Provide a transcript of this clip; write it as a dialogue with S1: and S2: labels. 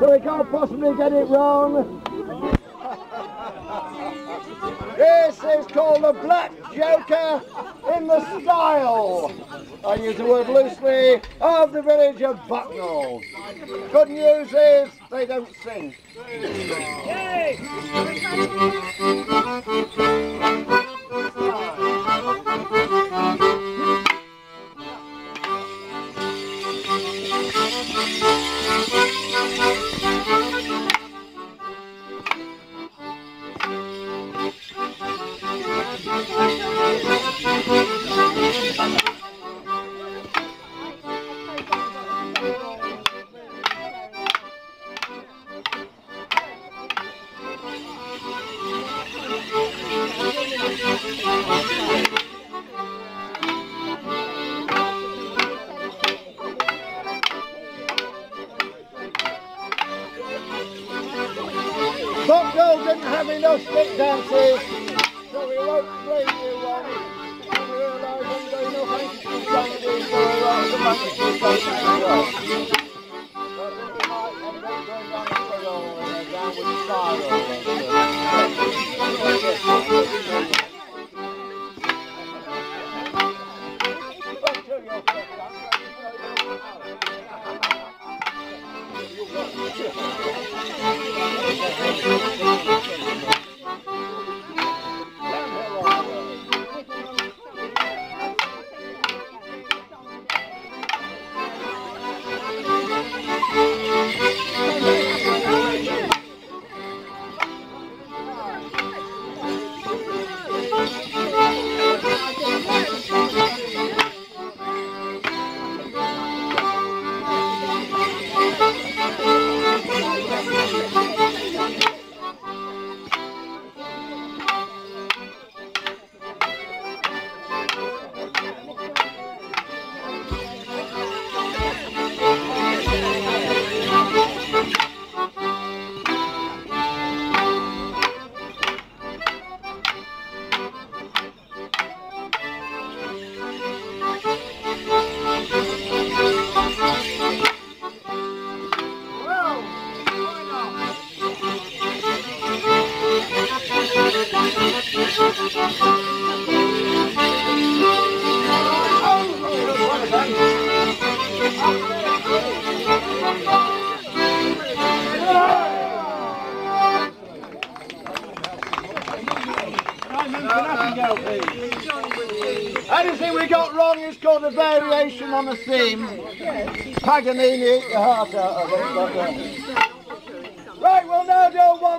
S1: so we can't possibly get it wrong. this is called the Black Joker in the style, I use the word loosely, of the village of Bucknell. Good news is they don't sing. Yay! Bucknell didn't have enough stick dances, so we won't play you Anything we got wrong is called a variation on a theme. Paganini ate the heart out of it. Right, well now do one.